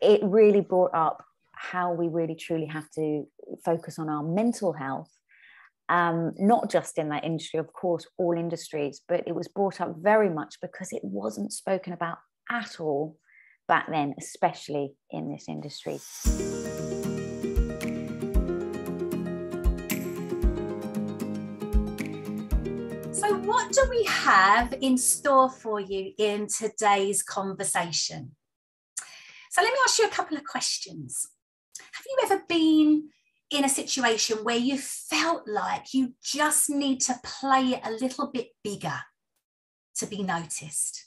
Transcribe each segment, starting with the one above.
it really brought up how we really truly have to focus on our mental health um, not just in that industry, of course, all industries, but it was brought up very much because it wasn't spoken about at all back then, especially in this industry. So, what do we have in store for you in today's conversation? So, let me ask you a couple of questions. Have you ever been in a situation where you felt like you just need to play it a little bit bigger to be noticed?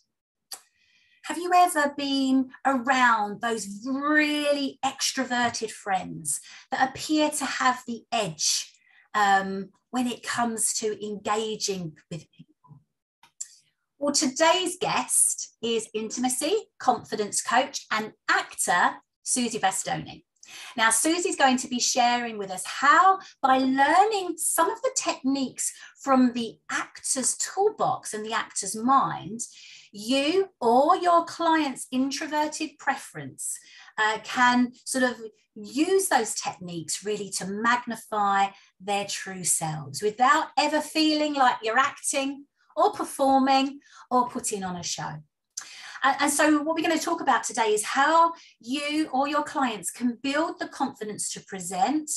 Have you ever been around those really extroverted friends that appear to have the edge um, when it comes to engaging with people? Well, today's guest is intimacy, confidence coach, and actor Suzy Bastone. Now, Suzy's going to be sharing with us how, by learning some of the techniques from the actor's toolbox and the actor's mind, you or your client's introverted preference uh, can sort of use those techniques really to magnify their true selves without ever feeling like you're acting or performing or putting on a show. And, so, what we're going to talk about today is how you or your clients can build the confidence to present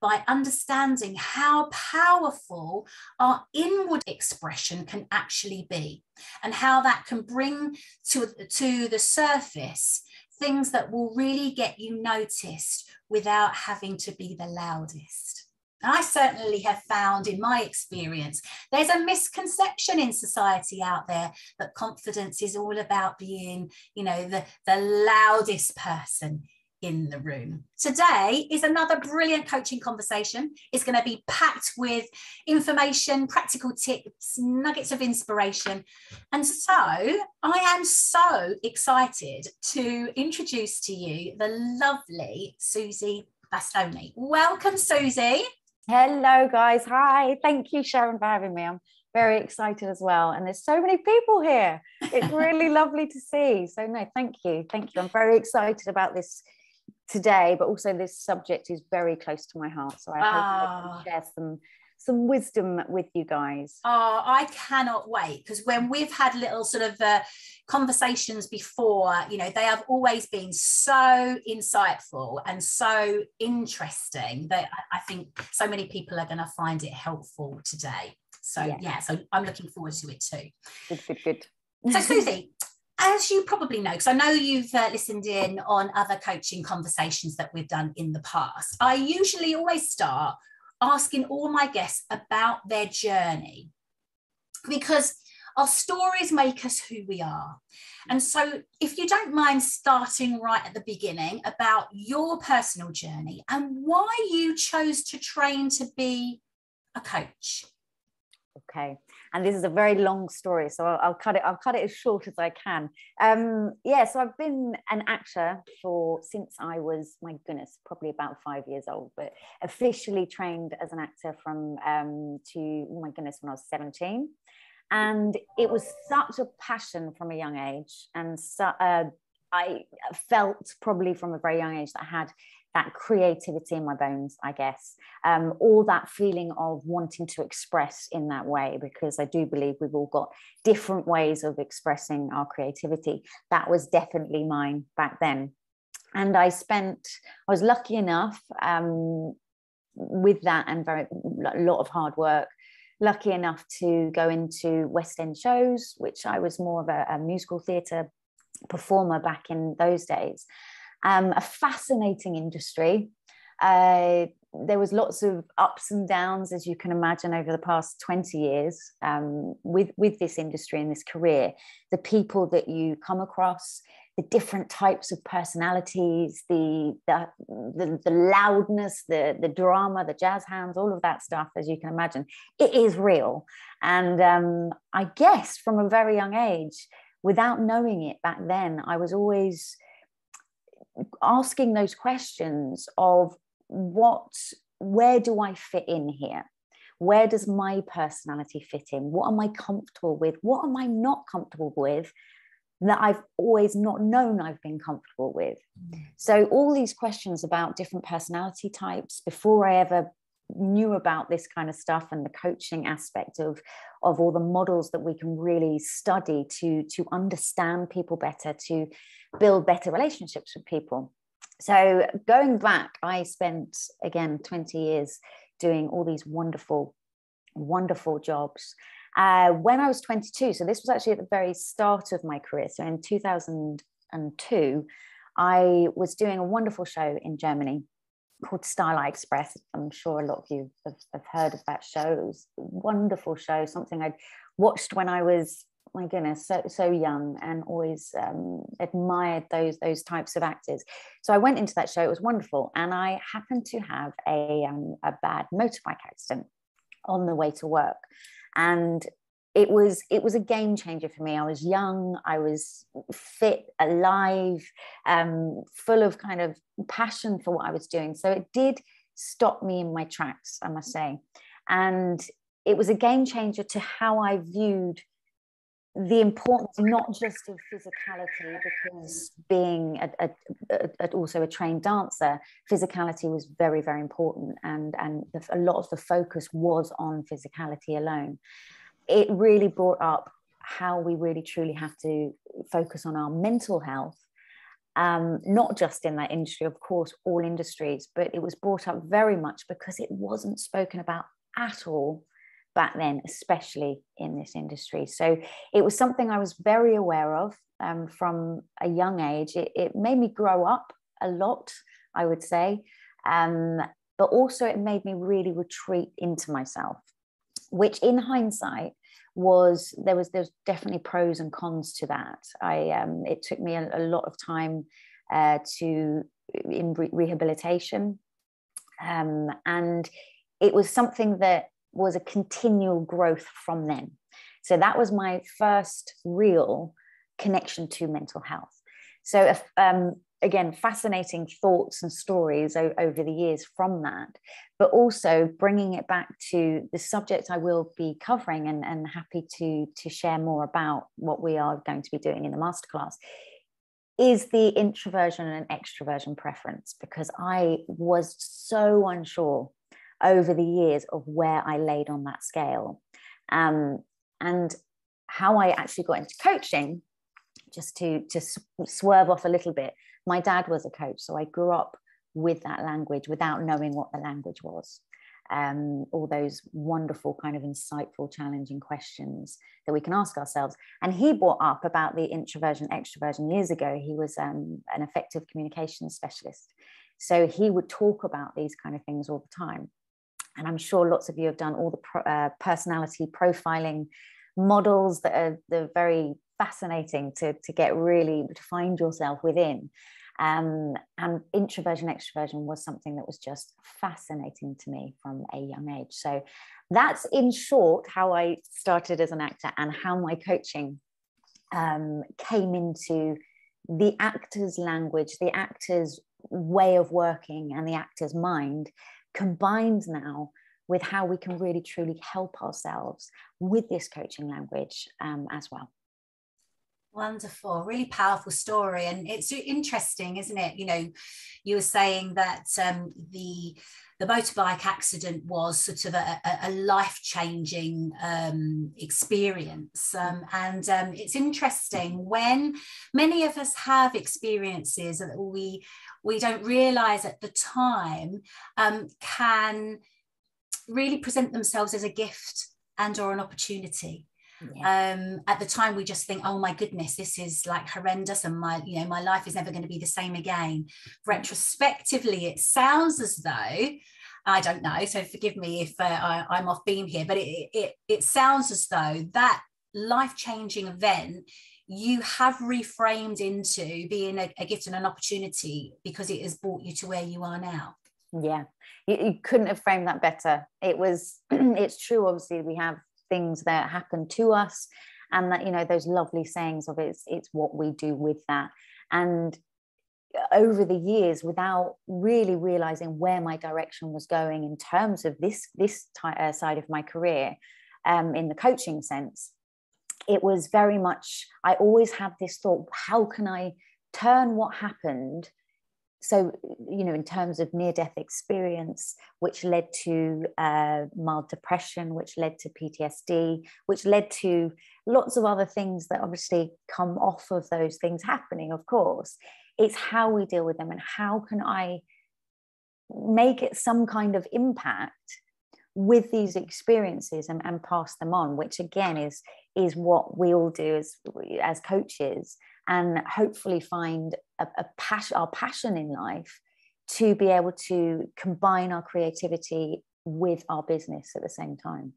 by understanding how powerful our inward expression can actually be and how that can bring to, to the surface things that will really get you noticed without having to be the loudest. I certainly have found in my experience, there's a misconception in society out there that confidence is all about being, you know, the, the loudest person in the room. Today is another brilliant coaching conversation. It's going to be packed with information, practical tips, nuggets of inspiration. And so I am so excited to introduce to you the lovely Suzy Bastone. Welcome, Suzy. Hello, guys. Hi. Thank you, Sharon, for having me. I'm very excited as well. And there's so many people here. It's really lovely to see. So, no, thank you. Thank you. I'm very excited about this today, but also this subject is very close to my heart. So, I hope I can ah. share some some wisdom with you guys. Oh, I cannot wait because when we've had little sort of uh, conversations before, you know, they have always been so insightful and so interesting that I think so many people are going to find it helpful today. So, yeah. yeah, so I'm looking forward to it too. Good, good, good. So, Suzy, as you probably know, because I know you've uh, listened in on other coaching conversations that we've done in the past, I usually always start asking all my guests about their journey because our stories make us who we are. And so, if you don't mind starting right at the beginning about your personal journey and why you chose to train to be a coach. Okay, and this is a very long story, so I'll, I'll, cut it. I'll cut it as short as I can. Um, yeah, so I've been an actor for since I was my goodness, probably about five years old, but officially trained as an actor from um, to oh my goodness when I was seventeen, and it was such a passion from a young age, and so, uh, I felt probably from a very young age that I had that creativity in my bones, I guess, um, all that feeling of wanting to express in that way, because I do believe we've all got different ways of expressing our creativity. That was definitely mine back then. And I spent, I was lucky enough um, with that and very a lot of hard work lucky enough to go into West End shows, which I was more of a, a musical theatre performer back in those days um, a fascinating industry. Uh, there was lots of ups and downs, as you can imagine, over the past 20 years um, with, with this industry and this career. The people that you come across, the different types of personalities, the, the, the, the loudness, the, the drama, the jazz hands, all of that stuff, as you can imagine, it is real. And um, I guess from a very young age, without knowing it back then, I was always asking those questions of what where do i fit in here where does my personality fit in what am i comfortable with what am i not comfortable with that I've always not known I've been comfortable with. Mm. So, all these questions about different personality types before I ever knew about this kind of stuff and the coaching aspect of of all the models that we can really study to to understand people better to build better relationships with people so going back i spent again 20 years doing all these wonderful wonderful jobs uh, when i was 22 so this was actually at the very start of my career so in 2002 i was doing a wonderful show in germany called Starlight Express. I'm sure a lot of you have, have heard of that show. It was a wonderful show, something I'd watched when I was my goodness so so young and always um, admired those those types of actors. So i went into that show it was wonderful and i happened to have a um, a bad motorbike accident on the way to work. And it was it was a game changer for me. I was young i was fit alive um, full of kind of passion for what i was doing. So it did stop me in my tracks i must say. And it was a game changer to how i viewed the importance not just of physicality because being a, a, a, also a trained dancer physicality was very very important and and a lot of the focus was on physicality alone. It really brought up how we really truly have to focus on our mental health um, not just in that industry, of course, all industries, but it was brought up very much because it wasn't spoken about at all back then, especially in this industry. So it was something I was very aware of um, from a young age. It, it, made me grow up a lot, I would say, um, but also it made me really retreat into myself which in hindsight was there was there's definitely pros and cons to that. I um, it took me a, a lot of time uh, to in re- rehabilitation, um, and it was something that was a continual growth from then. So that was my first real connection to mental health. So um, again fascinating thoughts and stories o- over the years from that but also bringing it back to the subject i will be covering and, and happy to to share more about what we are going to be doing in the masterclass is the introversion and extroversion preference because i was so unsure over the years of where i laid on that scale um, and how i actually got into coaching just to to swerve off a little bit my dad was a coach, so I grew up with that language without knowing what the language was. Um, all those wonderful, kind of insightful, challenging questions that we can ask ourselves. And he brought up about the introversion, extroversion years ago. He was um, an effective communication specialist. So he would talk about these kind of things all the time. And I'm sure lots of you have done all the pro- uh, personality profiling models that are the very fascinating to, to get really to find yourself within. Um, and introversion, extroversion was something that was just fascinating to me from a young age. So that's in short how I started as an actor and how my coaching um, came into the actor's language, the actor's way of working, and the actor's mind combined now with how we can really truly help ourselves with this coaching language um, as well. Wonderful, really powerful story. And it's interesting, isn't it? You know, you were saying that um, the the motorbike accident was sort of a, a life changing um, experience. Um, and um, it's interesting when many of us have experiences that we, we don't realize at the time um, can really present themselves as a gift and or an opportunity yeah. um, at the time we just think oh my goodness this is like horrendous and my you know my life is never going to be the same again retrospectively it sounds as though I don't know, so forgive me if uh, I, am off beam here, but it, it, it sounds as though that life changing event you have reframed into being a, a, gift and an opportunity because it has brought you to where you are now. Yeah, you, you couldn't have framed that better. It was, it's true, obviously, we have things that happen to us and that you know those lovely sayings of it's it's what we do with that and over the years without really realizing where my direction was going in terms of this this uh, side of my career um, in the coaching sense it was very much, I always had this thought how can I turn what happened? So, you know, in terms of near death experience, which led to uh, mild depression, which led to PTSD, which led to lots of other things that obviously come off of those things happening, of course. It's how we deal with them and how can I make it some kind of impact with these experiences and, and pass them on which again is is what we all do as as coaches and hopefully find a, a passion our passion in life to be able to combine our creativity with our business at the same time.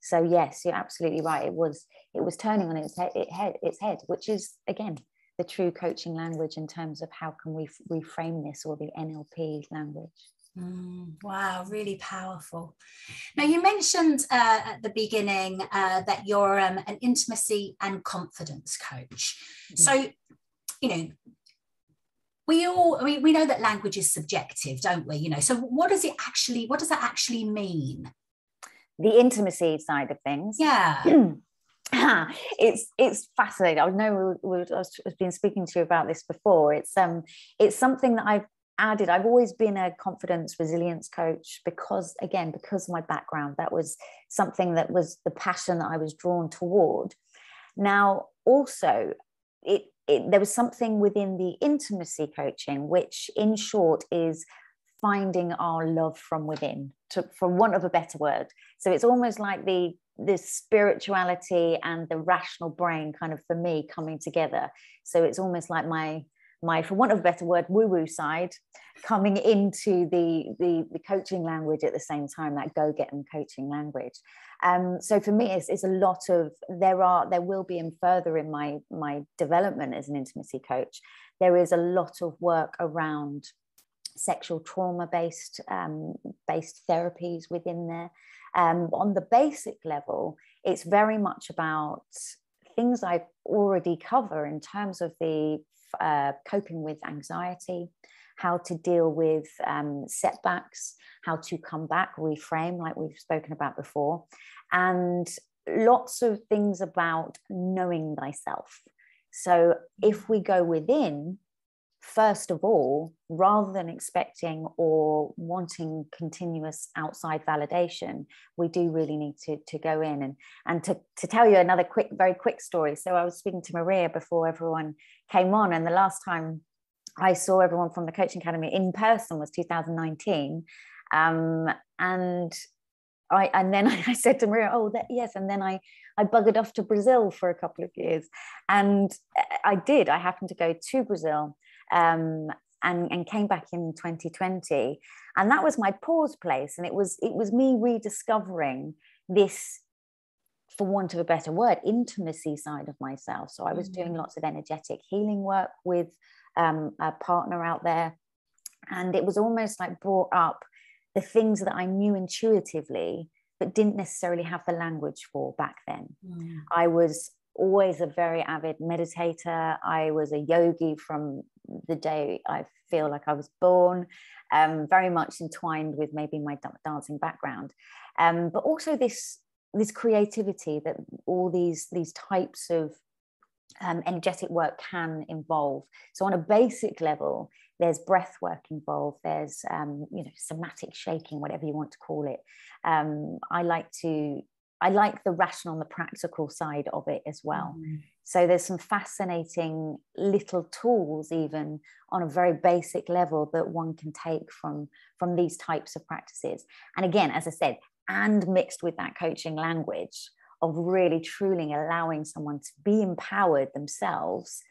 So yes you're absolutely right. It was it was turning on its head, head its head which is again the true coaching language in terms of how can we reframe this or the nlp language Mm, wow, really powerful. Now, you mentioned uh, at the beginning uh, that you're um, an intimacy and confidence coach. Mm-hmm. So, you know, we all I mean, we know that language is subjective, don't we? You know, so what does it actually? What does that actually mean? The intimacy side of things. Yeah. it's it's fascinating. I know we, we, I've been speaking to you about this before. It's um it's something that I've added i've always been a confidence resilience coach because again because of my background that was something that was the passion that i was drawn toward now also it, it there was something within the intimacy coaching which in short is finding our love from within to for want of a better word so it's almost like the the spirituality and the rational brain kind of for me coming together so it's almost like my my, for want of a better word, woo-woo side coming into the, the, the coaching language at the same time, that go get them coaching language. Um, so for me, it's, it's a lot of there are there will be and further in my my development as an intimacy coach, there is a lot of work around sexual trauma based um, based therapies within there. Um, on the basic level, it's very much about things I already cover in terms of the uh, coping with anxiety, how to deal with um, setbacks, how to come back, reframe, like we've spoken about before, and lots of things about knowing thyself. So if we go within, first of all, rather than expecting or wanting continuous outside validation, we do really need to, to go in. And, and to, to tell you another quick, very quick story. So I was speaking to Maria before everyone came on, and the last time I saw everyone from the Coaching Academy in person was 2019. Um, and I, and then I said to Maria, oh, that, yes. And then I, I buggered off to Brazil for a couple of years. And I did. I happened to go to Brazil um, and, and came back in 2020 and that was my pause place. And it was it was me rediscovering this for want of a better word intimacy side of myself. So i was mm-hmm. doing lots of energetic healing work with um, a partner out there. And it was almost like brought up the things that i knew intuitively but didn't necessarily have the language for back then. Mm. i was always a very avid meditator. I was a yogi from the day I feel like I was born, um, very much entwined with maybe my dancing background, um, but also this this creativity that all these these types of um, energetic work can involve. So on a basic level, there's breath work involved. There's um, you know somatic shaking, whatever you want to call it. Um, I like to I like the rational and the practical side of it as well. Mm. So there's some fascinating little tools, even on a very basic level, that one can take from from these types of practices. And again, as I said, and mixed with that coaching language of really truly allowing someone to be empowered themselves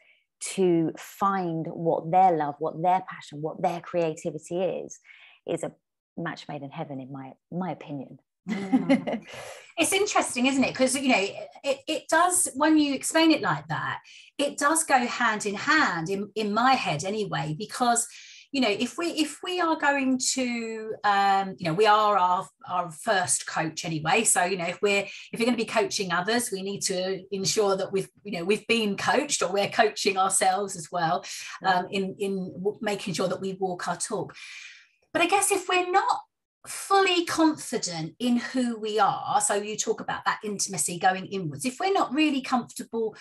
to find what their love, what their passion, what their creativity is, is a match made in heaven, in my my opinion. Mm. it's interesting, isn't it? Because you know, it, it does when you explain it like that, it does go hand in hand in, in my head anyway, because you know if we if we are going to um you know we are our our first coach anyway so you know if we're if we're going to be coaching others we need to ensure that we've you know we've been coached or we're coaching ourselves as well um, in in making sure that we walk our talk but i guess if we're not fully confident in who we are, so you talk about that intimacy going inwards, if we're not really comfortable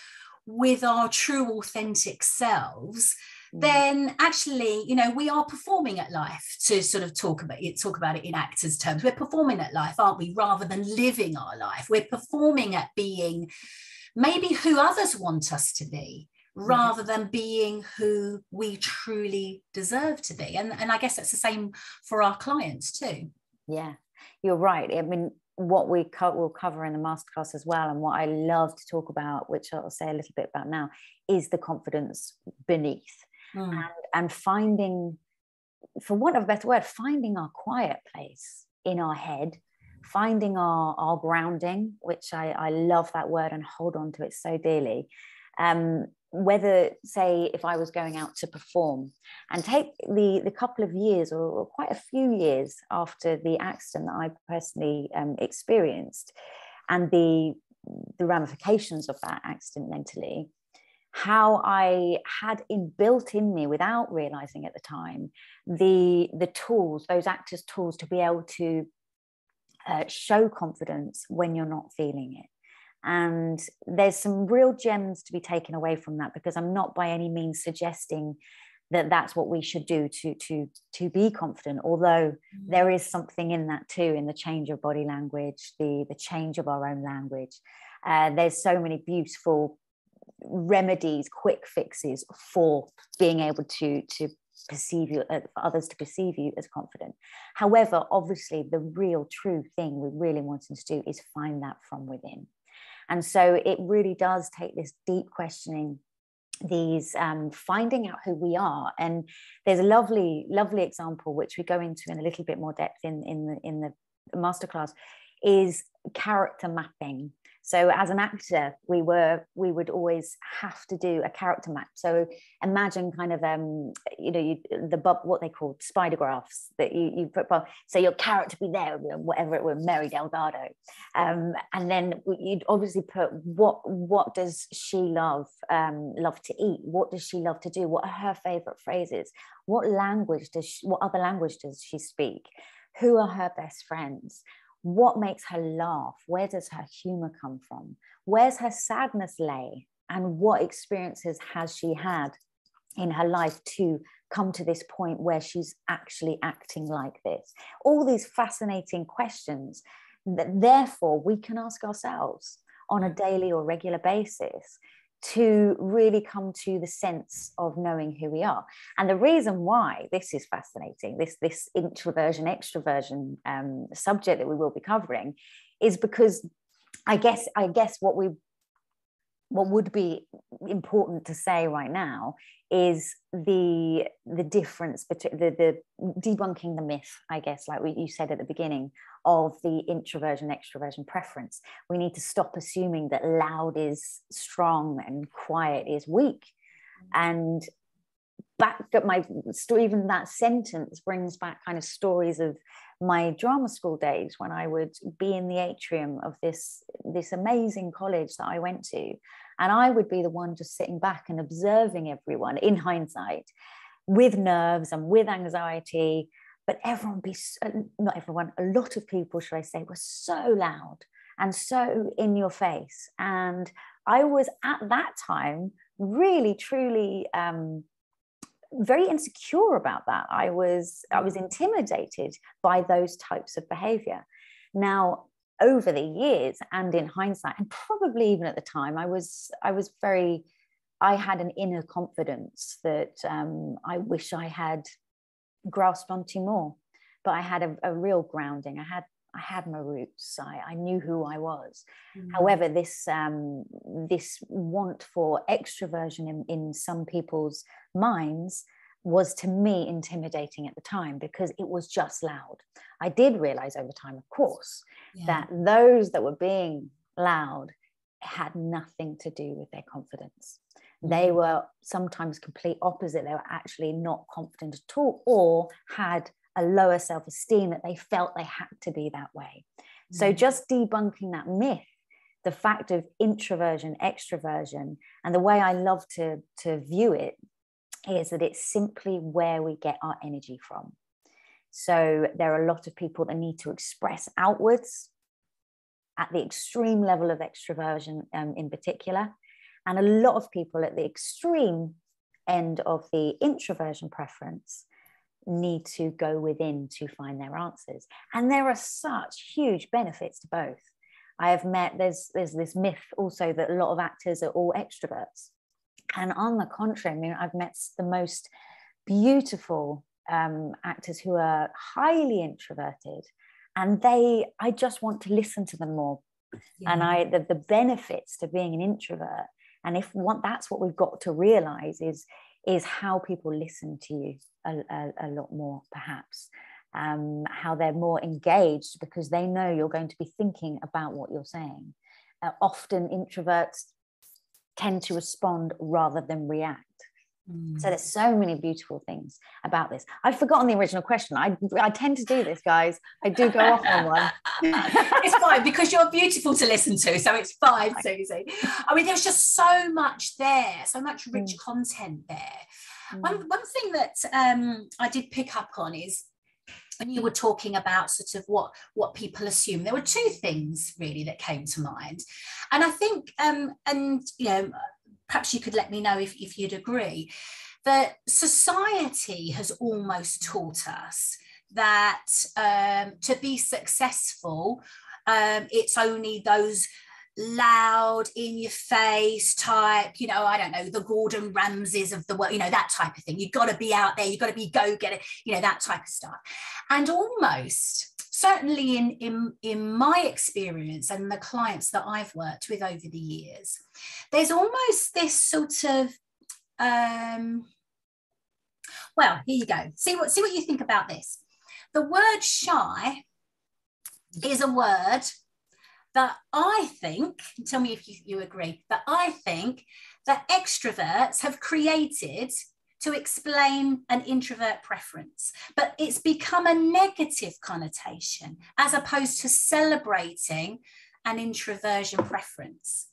with our true authentic selves, mm. then actually you know we are performing at life to sort of talk about it talk about it in actors terms. We're performing at life aren't we? Rather than living our life. We're performing at being maybe who others want us to be. Rather than being who we truly deserve to be. And, and i guess that's the same for our clients too. Yeah you're right. I mean what we co- will cover in the masterclass as well, and what I love to talk about, which I'll say a little bit about now, is the confidence beneath. Mm. and, and finding, for want of a better word, finding our quiet place in our head, finding our, our grounding, which I, I love that word and hold on to it so dearly. Um, whether say if i was going out to perform and take the the couple of years or, quite a few years after the accident that i personally um, experienced and the the ramifications of that accident mentally how i had inbuilt in me without realizing at the time the the tools those actors tools to be able to uh, show confidence when you're not feeling it and there's some real gems to be taken away from that because i'm not by any means suggesting that that's what we should do to to to be confident although mm. there is something in that too in the change of body language the the change of our own language. Uh, there's so many beautiful remedies quick fixes for being able to to perceive you uh, others to perceive you as confident. However obviously the real true thing we really wanting to do is find that from within and so it really does take this deep questioning these um, finding out who we are. And there's a lovely lovely example which we go into in a little bit more depth in in the in the masterclass is character mapping so as an actor, we were we would always have to do a character map. So imagine kind of um you know you, the what they call spider graphs that you you put so your character be there whatever it were Mary Delgado, um, and then you'd obviously put what what does she love um, love to eat? What does she love to do? What are her favorite phrases? What language does she, what other language does she speak? Who are her best friends? What makes her laugh? Where does her humor come from? Where's her sadness lay? And what experiences has she had in her life to come to this point where she's actually acting like this? All these fascinating questions that therefore we can ask ourselves on a mm. daily or regular basis to really come to the sense of knowing who we are. And the reason why this is fascinating, this, this introversion, extroversion um, subject that we will be covering, is because I guess I guess what we what would be important to say right now is the the difference between the, the debunking the myth i guess like you said at the beginning of the introversion extroversion preference. We need to stop assuming that loud is strong and quiet is weak. And back at my even that sentence brings back kind of stories of my drama school days when I would be in the atrium of this this amazing college that I went to and I would be the one just sitting back and observing everyone in hindsight with nerves and with anxiety but everyone be so, not everyone a lot of people should I say were so loud and so in your face and I was at that time really truly um, very insecure about that. I was I was mm. intimidated by those types of behavior. Now, over the years and in hindsight, and probably even at the time, I was I was very I had an inner confidence that um, I wish I had grasped onto more. But I had a, a real grounding. I had I had my roots. I, I knew who I was. Mm. However, this um, this want for extroversion in, in some people's minds was to me intimidating at the time because it was just loud. I did realize over time, of course, yeah. that those that were being loud had nothing to do with their confidence. They mm-hmm. were sometimes complete opposite. They were actually not confident at all or had a lower self esteem that they felt they had to be that way. Mm. So, just debunking that myth, the fact of introversion, extroversion, and the way I love to, to view it is that it's simply where we get our energy from. So there are a lot of people that need to express outwards at the extreme level of extroversion um, in particular, and a lot of people at the extreme end of the introversion preference need to go within to find their answers. And there are such huge benefits to both. I have met there's there's this myth also that a lot of actors are all extroverts. And on the contrary, I mean, I've met the most beautiful um, actors who are highly introverted, and they I just want to listen to them more. Yeah. And I the, the benefits to being an introvert, and if one, that's what we've got to realize is is how people listen to you a, a, a lot more, perhaps. Um, how they're more engaged because they know you're going to be thinking about what you're saying. Uh, often introverts tend to respond rather than react. So there's so many beautiful things about this. I've forgotten the original question. I, I tend to do this, guys. I do go off on one. it's fine because you're beautiful to listen to. So it's fine, Suzy. I mean, there's just so much there, so much rich mm. content there. Mm. One, one thing that um, I did pick up on is when you were talking about sort of what what people assume there were two things really that came to mind. And i think um and you know perhaps you could let me know if, if you'd agree, that society has almost taught us that um, to be successful, um, it's only those loud in your face type you know i don't know the gordon ramsays of the world you know that type of thing you've got to be out there you've got to be go get it you know that type of stuff and almost certainly in, in, in my experience and the clients that I've worked with over the years, there's almost this sort of um, well, here you go. See what see what you think about this. The word shy is a word that I think, tell me if you, you agree, but I think that extroverts have created to explain an introvert preference, but it's become a negative connotation as opposed to celebrating an introversion preference.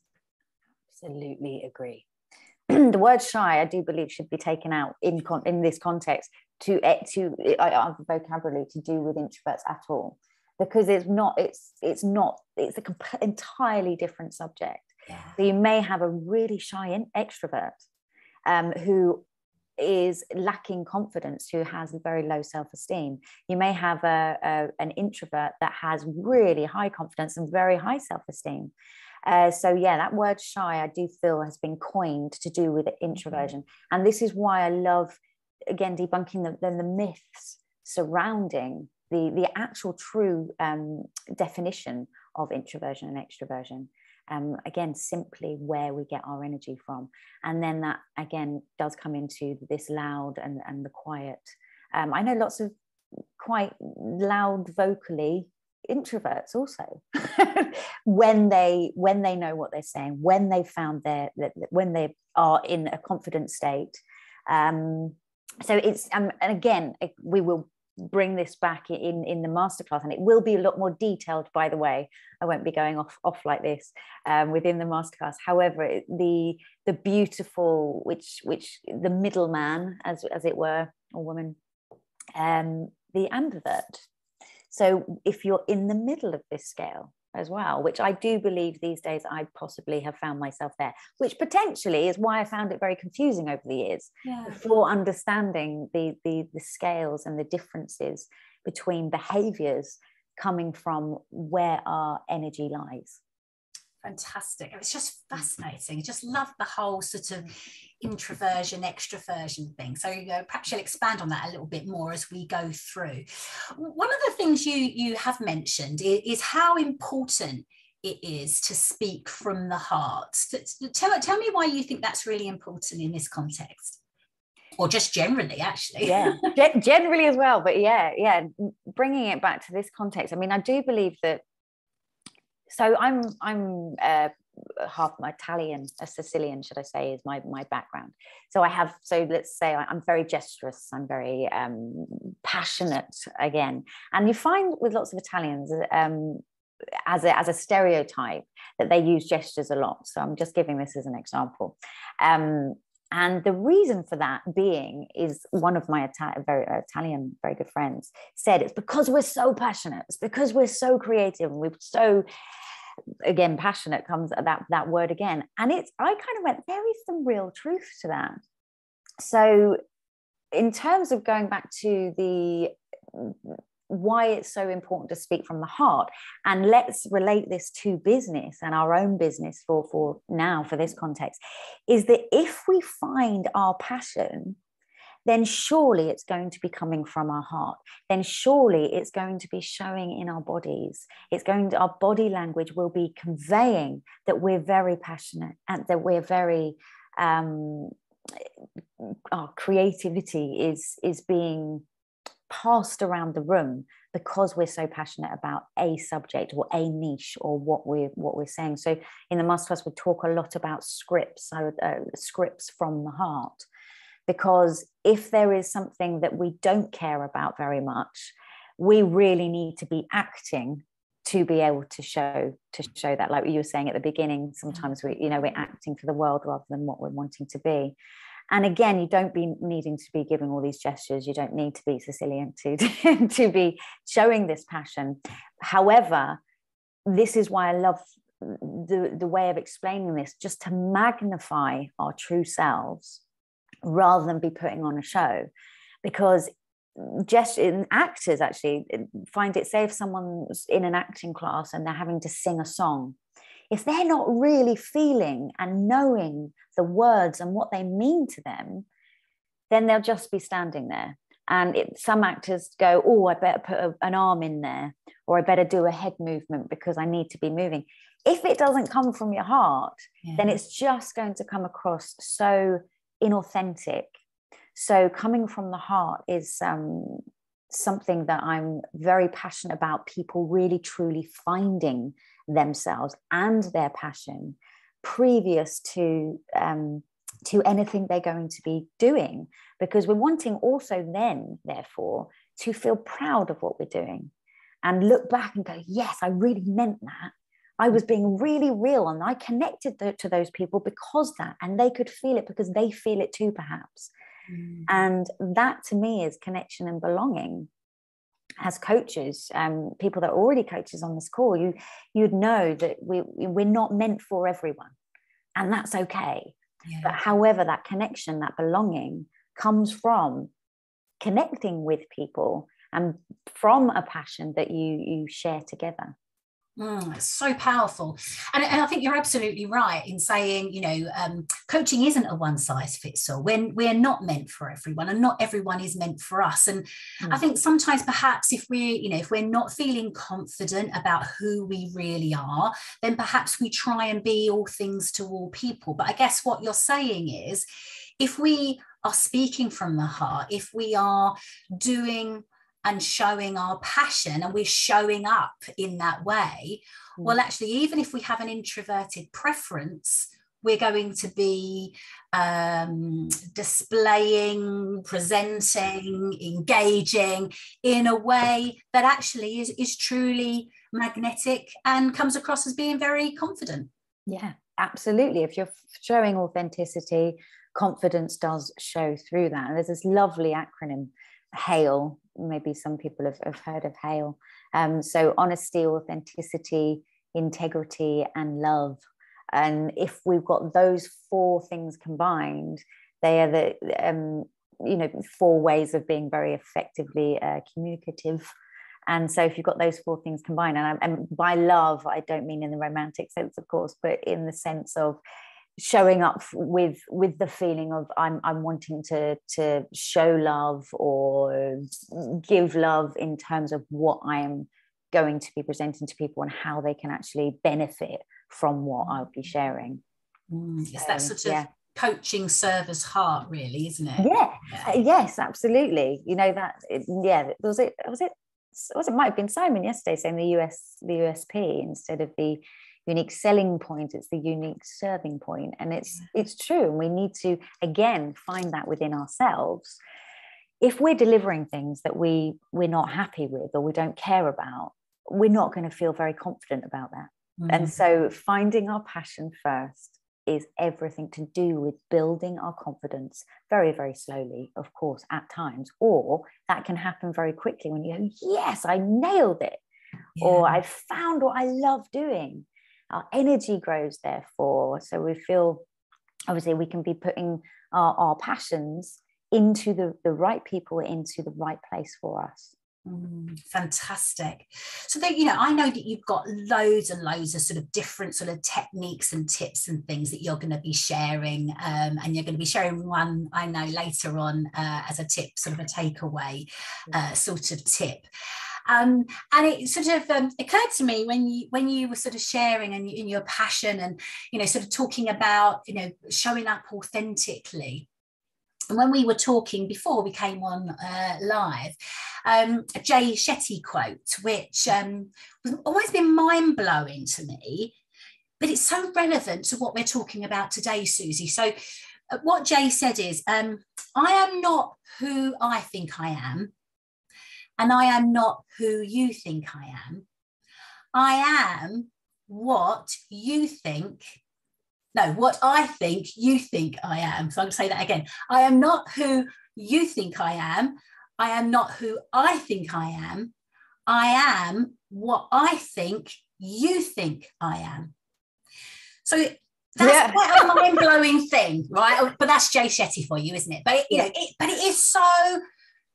Absolutely agree. the word shy, I do believe, should be taken out in con- in this context to eh, to uh, vocabulary to do with introverts at all, because it's not it's it's not it's a comp- entirely different subject. Yeah. So you may have a really shy in- extrovert um, who is lacking confidence who has very low self-esteem you may have a, a, an introvert that has really high confidence and very high self-esteem uh, so yeah that word shy i do feel has been coined to do with introversion and this is why i love again debunking the, the, the myths surrounding the, the actual true um, definition of introversion and extroversion um, again simply where we get our energy from. And then that again does come into this loud and, and the quiet. Um, i know lots of quite loud vocally introverts also when they when they know what they're saying when they found their when they are in a confident state. Um, so it's um, and again we will bring this back in in the masterclass and it will be a lot more detailed by the way. I won't be going off off like this um, within the masterclass. However the the beautiful which which the middleman as as it were or woman um the ambivert. So if you're in the middle of this scale as well, which I do believe these days I possibly have found myself there, which potentially is why I found it very confusing over the years yeah. for understanding the, the, the scales and the differences between behaviors coming from where our energy lies fantastic. It was just mm-hmm. fascinating. I just love the whole sort of introversion, extroversion thing. So you know, perhaps you'll expand on that a little bit more as we go through. One of the things you you have mentioned is, is how important it is to speak from the heart. Tell, tell me why you think that's really important in this context or just generally actually yeah generally as well but yeah yeah bringing it back to this context i mean i do believe that so I'm I'm uh, half Italian, a Sicilian, should I say, is my my background. So I have so let's say I'm very gesturous. I'm very um, passionate again, and you find with lots of Italians. Um, as a, as a stereotype that they use gestures a lot so i'm just giving this as an example um, And the reason for that being is one of my Ita- very uh, Italian, very good friends said it's because we're so passionate. It's because we're so creative and we're so, again, passionate comes that that word again. And it's I kind of went there is some real truth to that. So, in terms of going back to the why it's so important to speak from the heart. And let's relate this to business and our own business for for now for this context is that if we find our passion then surely it's going to be coming from our heart. Then surely it's going to be showing in our bodies. It's going to our body language will be conveying that we're very passionate and that we're very um our creativity is is being passed around the room because we're so passionate about a subject or a niche or what we're what we're saying. So in the masterclass we talk a lot about scripts uh, scripts from the heart. Because if there is something that we don't care about very much we really need to be acting to be able to show to show that. Like you were saying at the beginning sometimes we you know we're acting for the world rather than what we're wanting to be and again you don't be needing to be giving all these gestures. You don't need to be sicilian to to be showing this passion. However this is why i love the the way of explaining this just to magnify our true selves rather than be putting on a show. Because in actors actually find it say if someone's in an acting class and they're having to sing a song if they're not really feeling and knowing the words and what they mean to them, then they'll just be standing there. And it, some actors go, Oh, I better put a, an arm in there, or I better do a head movement because I need to be moving. If it doesn't come from your heart, yeah. then it's just going to come across so inauthentic. So, coming from the heart is um, something that I'm very passionate about people really truly finding themselves and their passion previous to um, to anything they're going to be doing. Because we're wanting also then therefore to feel proud of what we're doing and look back and go yes i really meant that. I was being really real and i connected to those people because that and they could feel it because they feel it too perhaps. Mm. and that to me is connection and belonging as coaches, um, people that are already coaches on this call, you you'd know that we we're not meant for everyone, and that's okay. Yeah. But however, that connection, that belonging, comes from connecting with people and from a passion that you you share together. Mm, it's so powerful. And, and, I think you're absolutely right in saying, you know, um, coaching isn't a one size fits all. When we're not meant for everyone and not everyone is meant for us. And mm. I think sometimes perhaps if we're, you know, if we're not feeling confident about who we really are, then perhaps we try and be all things to all people. But I guess what you're saying is if we are speaking from the heart, if we are doing and showing our passion and we're showing up in that way mm. well actually even if we have an introverted preference we're going to be um, displaying, presenting, engaging in a way that actually is, is truly magnetic and comes across as being very confident. Yeah, absolutely. If you're showing authenticity, confidence does show through that. And there's this lovely acronym HAIL. Maybe some people have, have heard of HAIL. Um, so honesty, authenticity, integrity, and love. And if we've got those four things combined, they are the um, you know four ways of being very effectively uh, communicative. And so, if you've got those four things combined, and, I, and by love, I don't mean in the romantic sense, of course, but in the sense of showing up with with the feeling of I'm I'm wanting to to show love or give love in terms of what I am going to be presenting to people and how they can actually benefit from what I'll be sharing. Mm, so, that sort of yeah. coaching service heart, really, isn't it? Yeah. yeah. Yes, absolutely. You know that. Yeah. Was it? Was it? Was it might have been Simon yesterday saying the US the USP instead of the unique selling point it's the unique serving point and it's it's true and we need to again find that within ourselves if we're delivering things that we we're not happy with or we don't care about we're not going to feel very confident about that mm-hmm. and so finding our passion first is everything to do with building our confidence very, very slowly, of course, at times, or that can happen very quickly when you go, Yes, I nailed it, yeah. or I found what I love doing. Our energy grows, therefore. So we feel obviously we can be putting our, our passions into the, the right people, into the right place for us. Mm, fantastic. So that you know, I know that you've got loads and loads of sort of different sort of techniques and tips and things that you're going to be sharing, um, and you're going to be sharing one I know later on uh, as a tip, sort of a takeaway uh, sort of tip. Um, and it sort of um, occurred to me when you when you were sort of sharing and in your passion and you know sort of talking about you know showing up authentically and when we were talking before we came on uh, live, um, a Jay Shetty quote, which um, has always been mind blowing to me, but it's so relevant to what we're talking about today, Suzy. So, uh, what Jay said is, um, I am not who I think I am, and I am not who you think I am. I am what you think no, what I think you think I am. So I'm going to say that again. I am not who you think I am. I am not who I think I am. I am what I think you think I am. So that's yeah. quite a mind-blowing thing, right? But that's Jay Shetty for you, isn't it? But it, you know, it, but it is so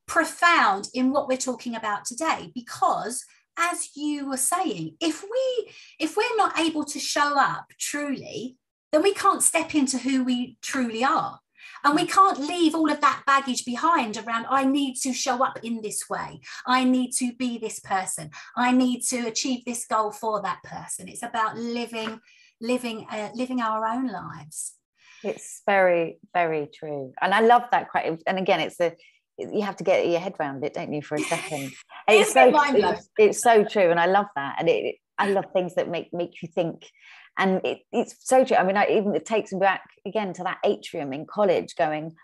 profound in what we're talking about today because as you were saying if we if we're not able to show up truly then we can't step into who we truly are. And we can't leave all of that baggage behind around, I need to show up in this way. I need to be this person. I need to achieve this goal for that person. It's about living, living, uh, living our own lives. It's very, very true. And I love that quite. And again, it's a, you have to get your head around it, don't you, for a second? it's, so, it's, it's, so true. And I love that. And it, I love things that make, make you think and it, it's so true i mean I, even it takes me back again to that atrium in college going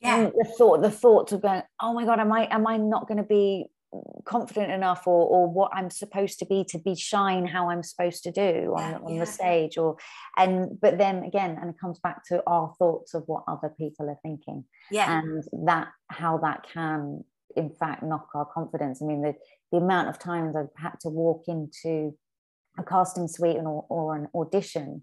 yeah mm, the thought the thoughts of going oh my god am i am i not going to be confident enough or, or what i'm supposed to be to be shine how i'm supposed to do on, yeah, on yeah. the stage or and but then again and it comes back to our thoughts of what other people are thinking yeah and that how that can in fact knock our confidence i mean the the amount of times i've had to walk into a casting suite and, or, or an audition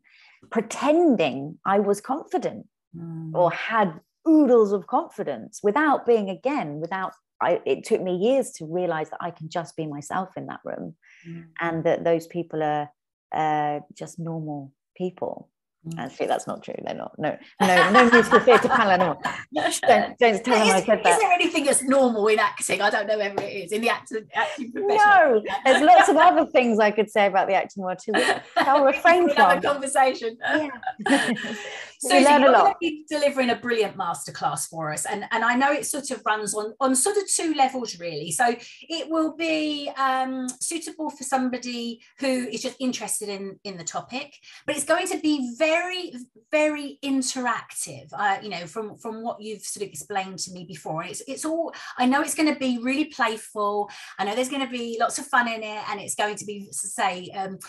pretending I was confident mm. or had oodles of confidence without being again without I, it took me years to realize that I can just be myself in that room mm. and that those people are uh, just normal people Mm. Actually, that's not true. They're not. No, no, no fear to Don't, don't tell them I said that. Is there anything that's normal in acting? I don't know whether it is in the acting, acting profession. No, there's lots of other things I could say about the acting world too. I'll refrain from. Have a conversation. Yeah. so you're going to be delivering a brilliant masterclass for us, and and I know it sort of runs on on sort of two levels really. So it will be um, suitable for somebody who is just interested in in the topic, but it's going to be very very interactive uh, you know from from what you've sort of explained to me before. It's it's all i know it's going to be really playful. I know there's going to be lots of fun in it and it's going to be to say um,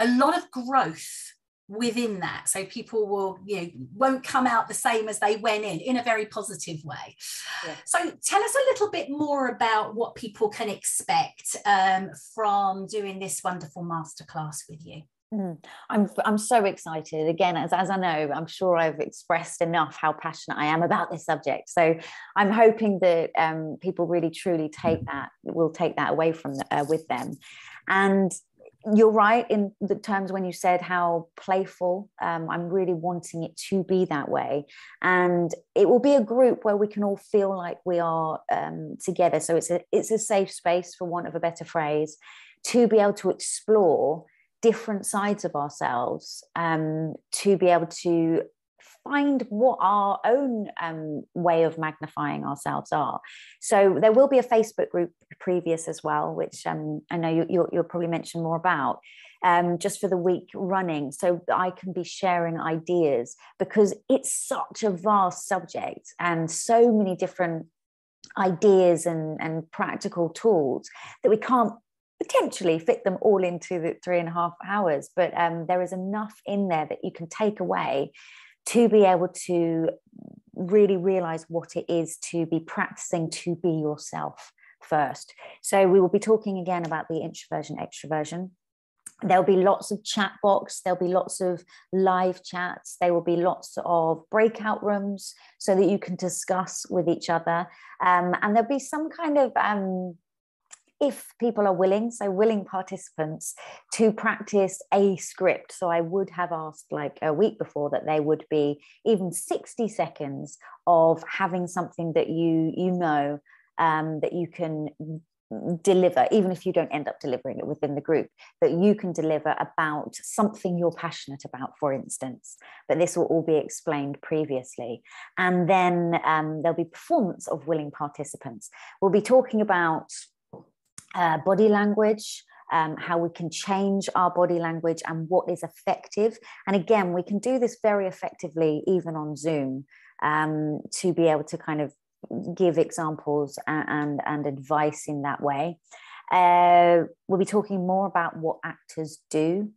a lot of growth within that. So people will you know won't come out the same as they went in in a very positive way. Yeah. so tell us a little bit more about what people can expect um, from doing this wonderful masterclass with you. Mm. I'm I'm so excited. Again as as I know I'm sure I've expressed enough how passionate I am about this subject. So I'm hoping that um, people really truly take that will take that away from the, uh, with them. And you're right in the terms when you said how playful um, I'm really wanting it to be that way. And it will be a group where we can all feel like we are um, together. So it's a it's a safe space for want of a better phrase to be able to explore different sides of ourselves um, to be able to find what our own um, way of magnifying ourselves are. So there will be a Facebook group previous as well, which um, I know you, will you'll probably mention more about. Um, just for the week running, so I can be sharing ideas because it's such a vast subject and so many different ideas and, and practical tools that we can't potentially fit them all into the three and a half hours, but um, there is enough in there that you can take away to be able to really realize what it is to be practicing to be yourself first. So we will be talking again about the introversion, extroversion. There'll be lots of chat box, there'll be lots of live chats, there will be lots of breakout rooms so that you can discuss with each other. Um, and there'll be some kind of um, if people are willing, so willing participants to practice a script. So I would have asked like a week before that there would be even 60 seconds of having something that you you know um, that you can deliver, even if you don't end up delivering it within the group, that you can deliver about something you're passionate about, for instance. But this will all be explained previously. And then um, there'll be performance of willing participants. We'll be talking about uh, body language. Um, how we can change our body language and what is effective. And again, we can do this very effectively even on Zoom um, to be able to kind of give examples and, and, and advice in that way. Uh, we'll be talking more about what actors do.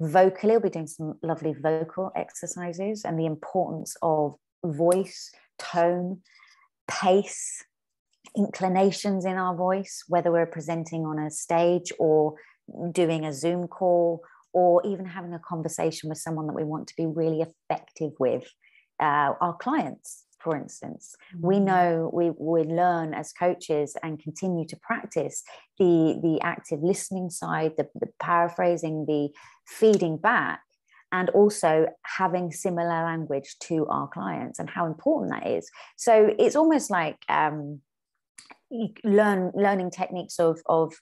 Vocally, we'll be doing some lovely vocal exercises and the importance of voice, tone, pace, inclinations in our voice, whether we're presenting on a stage or doing a Zoom call or even having a conversation with someone that we want to be really effective with, uh, our clients for instance. We know we, we learn as coaches and continue to practice the the active listening side the, the paraphrasing the feeding back and also having similar language to our clients and how important that is. So it's almost like um, learn learning techniques of of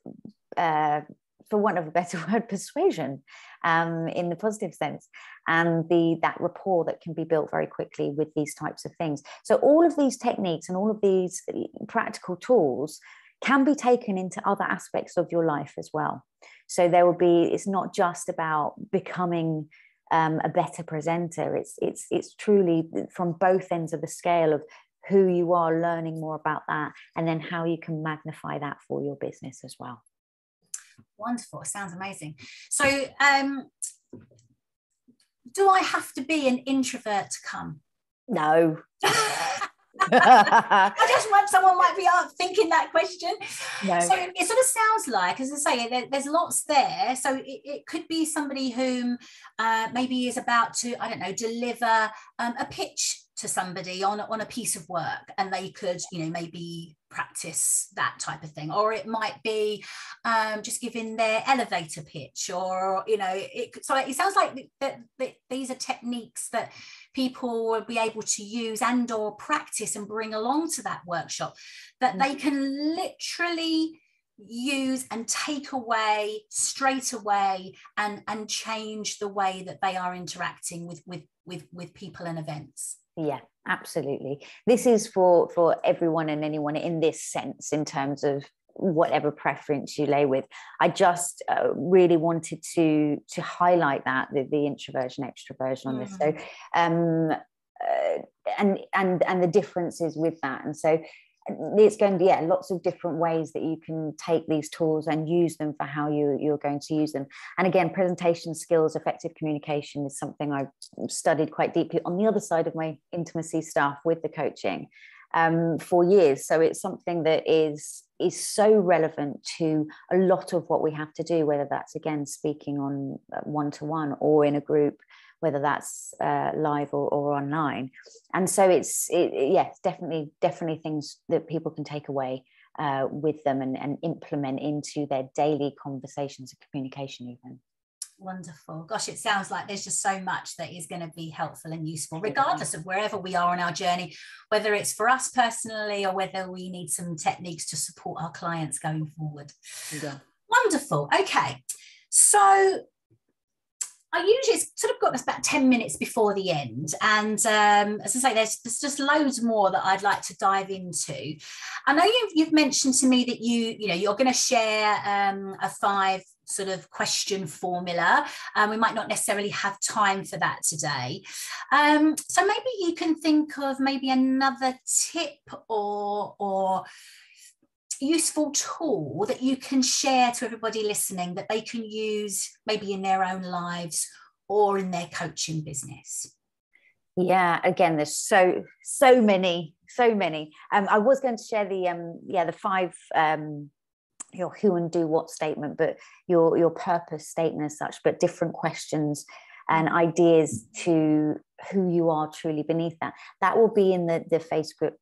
uh, for want of a better word, persuasion um, in the positive sense, and the that rapport that can be built very quickly with these types of things. So all of these techniques and all of these uh, practical tools can be taken into other aspects of your life as well. So there will be. It's not just about becoming um, a better presenter. It's it's it's truly from both ends of the scale of who you are, learning more about that, and then how you can magnify that for your business as well. Wonderful. Sounds amazing. So, um, do I have to be an introvert to come? No. I just want someone might be thinking that question. No. So it sort of sounds like, as I say, there, there's lots there. So it, it could be somebody whom uh, maybe is about to, I don't know, deliver um, a pitch to somebody on, on a piece of work and they could you know maybe practice that type of thing or it might be um, just giving their elevator pitch or you know it so it sounds like that, that these are techniques that people will be able to use and or practice and bring along to that workshop that they mm-hmm. can literally use and take away straight away and and change the way that they are interacting with with with with people and events. Yeah absolutely. This is for for everyone and anyone in this sense in terms of whatever preference you lay with i just uh, really wanted to to highlight that the, the introversion extroversion on mm. this so mm. um uh, and and and the differences with that and so it's going to yeah lots of different ways that you can take these tools and use them for how you you're going to use them and again presentation skills effective communication is something i've studied quite deeply on the other side of my intimacy stuff with the coaching um, for years so it's something that is is so relevant to a lot of what we have to do whether that's again speaking on one to one or in a group whether that's uh, live or, or, online. And so it's, it, yes, definitely, definitely things that people can take away uh, with them and, and implement into their daily conversations and communication even. Wonderful. Gosh, it sounds like there's just so much that is going to be helpful and useful, regardless of wherever we are on our journey, whether it's for us personally or whether we need some techniques to support our clients going forward. Yeah. Wonderful. Okay. So I usually sort of got us about 10 minutes before the end. And um, as I say, there's, there's just loads more that I'd like to dive into. I know you've, you've mentioned to me that you, you know, you're going to share um, a five sort of question formula. Um, we might not necessarily have time for that today. Um, so maybe you can think of maybe another tip or, or useful tool that you can share to everybody listening that they can use maybe in their own lives or in their coaching business? Yeah, again, there's so so many, so many. Um, I was going to share the um, yeah, the five um, your who and do what statement, but your your purpose statement as such, but different questions and ideas to who you are truly beneath that. That will be in the the Facebook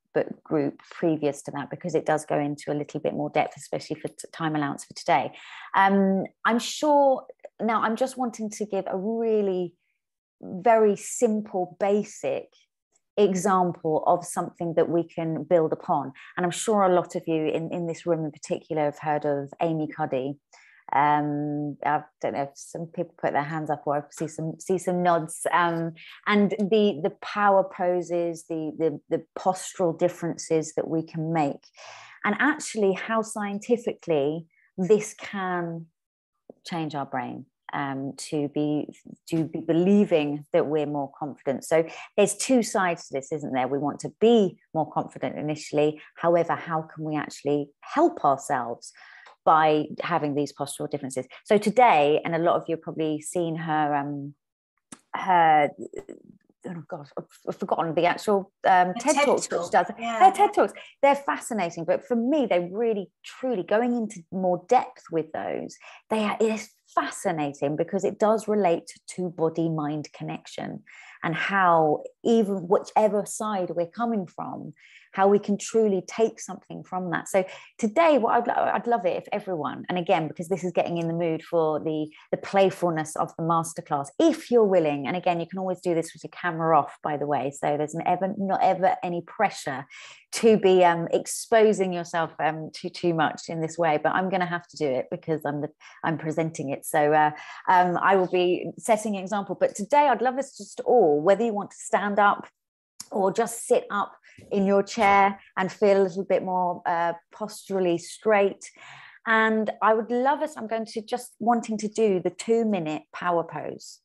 group previous to that because it does go into a little bit more depth, especially for time allowance for today. Um, I'm sure now. I'm just wanting to give a really very simple, basic example of something that we can build upon. And I'm sure a lot of you in, in this room in particular have heard of Amy Cuddy. Um, I don't know if some people put their hands up or I see some see some nods. Um, and the the power poses, the, the the postural differences that we can make, and actually how scientifically this can change our brain um, to be to be believing that we're more confident. So there's two sides to this, isn't there? We want to be more confident initially. However, how can we actually help ourselves? by having these postural differences. So today, and a lot of you have probably seen her um, her oh gosh, I've forgotten the actual um, TED, TED talks talk. does. Yeah. They're TED talks. They're fascinating, but for me, they really, truly going into more depth with those. They are, it is fascinating because it does relate to body mind connection and how even whichever side we're coming from how we can truly take something from that. So today what I'd, I'd love it if everyone and again because this is getting in the mood for the the playfulness of the masterclass if you're willing and again you can always do this with your camera off by the way so there's an ever not ever any pressure to be um, exposing yourself um, to too much in this way but i'm going to have to do it because i'm the i'm presenting it. So uh, um, i will be setting an example but today i'd love us just all whether you want to stand up or just sit up in your chair and feel a little bit more uh, posturally straight and i would love us i'm going to just wanting to do the two minute power pose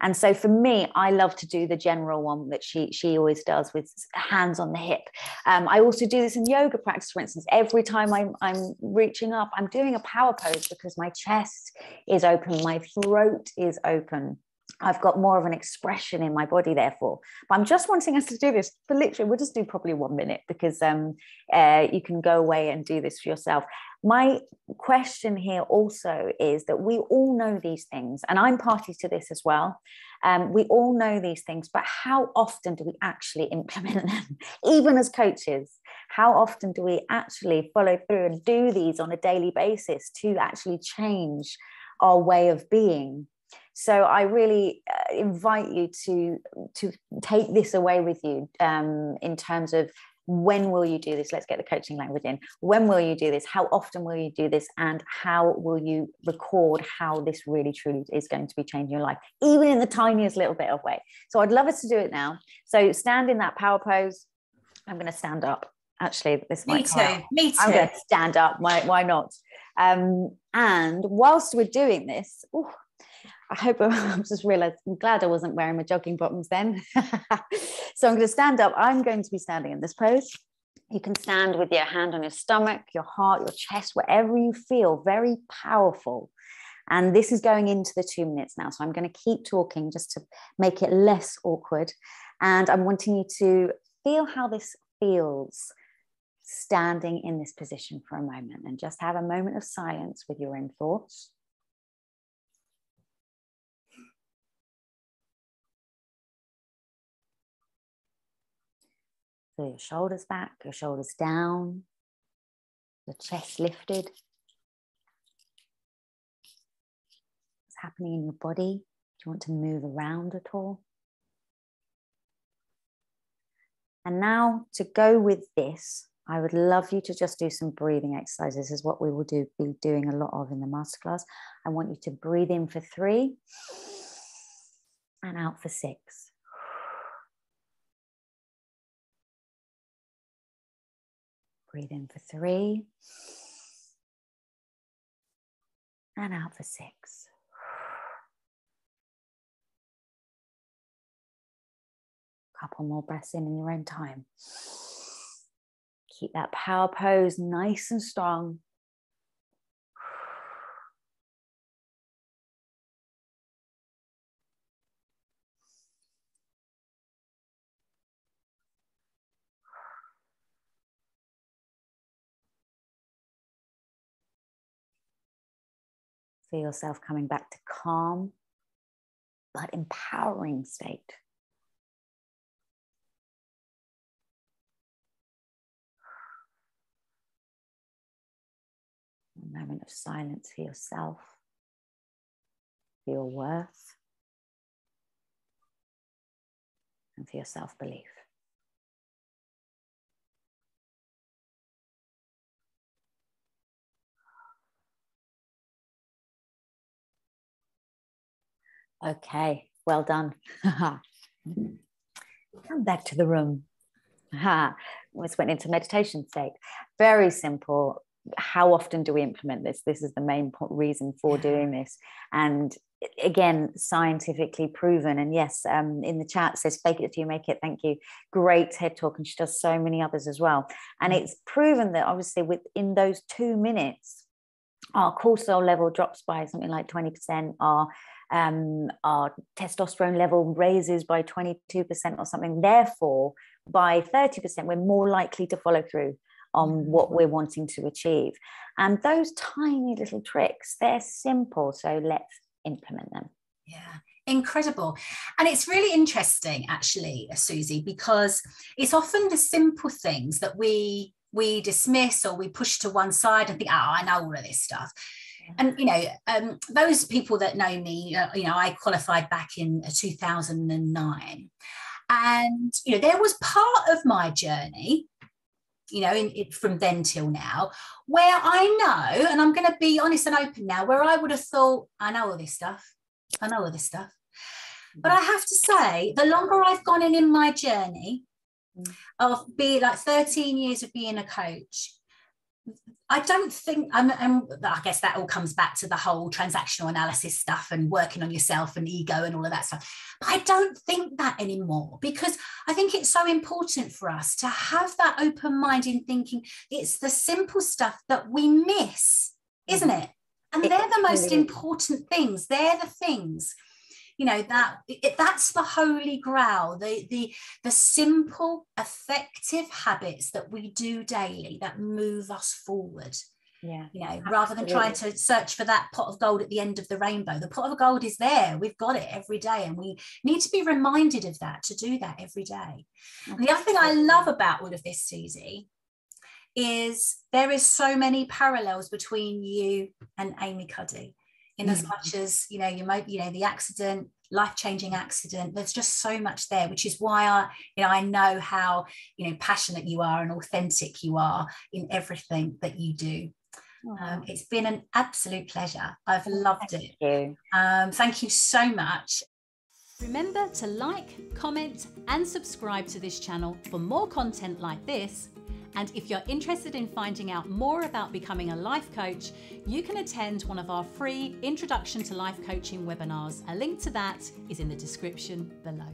and so for me, I love to do the general one that she she always does with hands on the hip. Um, I also do this in yoga practice, for instance. Every time I'm I'm reaching up, I'm doing a power pose because my chest is open, my throat is open. I've got more of an expression in my body, therefore. But I'm just wanting us to do this for literally, we'll just do probably one minute because um, uh, you can go away and do this for yourself. My question here also is that we all know these things, and I'm party to this as well. Um, we all know these things, but how often do we actually implement them, even as coaches? How often do we actually follow through and do these on a daily basis to actually change our way of being? So I really uh, invite you to to take this away with you um, in terms of when will you do this? Let's get the coaching language in. When will you do this? How often will you do this? And how will you record how this really truly is going to be changing your life even in the tiniest little bit of way? So i'd love us to do it now. So stand in that power pose. I'm going to stand up. Actually this me too me too i'm going to stand up. Why, why not? Um, and whilst we're doing this ooh, I hope I just realized I'm glad I wasn't wearing my jogging bottoms then. so I'm going to stand up. I'm going to be standing in this pose. You can stand with your hand on your stomach, your heart, your chest, wherever you feel very powerful. And this is going into the two minutes now. So I'm going to keep talking just to make it less awkward. And I'm wanting you to feel how this feels standing in this position for a moment and just have a moment of silence with your own thoughts. Feel your shoulders back, your shoulders down, your chest lifted. What's happening in your body? Do you want to move around at all? And now to go with this, I would love you to just do some breathing exercises. This is what we will do, be doing a lot of in the masterclass. I want you to breathe in for three and out for six. Breathe in for three and out for six. Couple more breaths in in your own time. Keep that power pose nice and strong. Feel yourself coming back to calm but empowering state. A moment of silence for yourself, for your worth, and for your self belief. Okay, well done. Come back to the room. Ha, just went into meditation state. Very simple. How often do we implement this? This is the main reason for doing this. And again, scientifically proven. And yes, um, in the chat says, fake it till you make it. Thank you. Great TED talk. And she does so many others as well. And mm. it's proven that obviously within those two minutes, our cortisol level drops by something like 20%, our um, our testosterone level raises by 22% or something. Therefore, by 30%, we're more likely to follow through on mm-hmm. what we're wanting to achieve. And those tiny little tricks, they're simple. So let's implement them. Yeah, incredible. And it's really interesting, actually, Suzy, because it's often the simple things that we we dismiss or we push to one side and think, oh, I know all of this stuff and you know um, those people that know me uh, you know i qualified back in uh, 2009 and you know there was part of my journey you know in, in, from then till now where i know and i'm going to be honest and open now where i would have thought i know all this stuff. I know all this stuff. But i have to say the longer i've gone in in my journey mm. of being like 13 years of being a coach I don't think, i guess that all comes back to the whole transactional analysis stuff and working on yourself and ego and all of that stuff. But I don't think that anymore because I think it's so important for us to have that open mind in thinking it's the simple stuff that we miss, isn't mm-hmm. it? And they're the most important things. They're the things you know that it, that's the holy grail the the the simple effective habits that we do daily that move us forward. Yeah you know absolutely. rather than trying to search for that pot of gold at the end of the rainbow the pot of gold is there we've got it every day and we need to be reminded of that to do that every day. And the other thing i love about all of this Suzy is there is so many parallels between you and amy cuddy in mm. as much as you know you might you know the accident life-changing accident there's just so much there which is why i you know i know how you know passionate you are and authentic you are in everything that you do. Um, it's been an absolute pleasure. I've loved thank it. you. Um, thank you so much. Remember to like comment and subscribe to this channel for more content like this and if you're interested in finding out more about becoming a life coach, you can attend one of our free Introduction to Life Coaching webinars. A link to that is in the description below.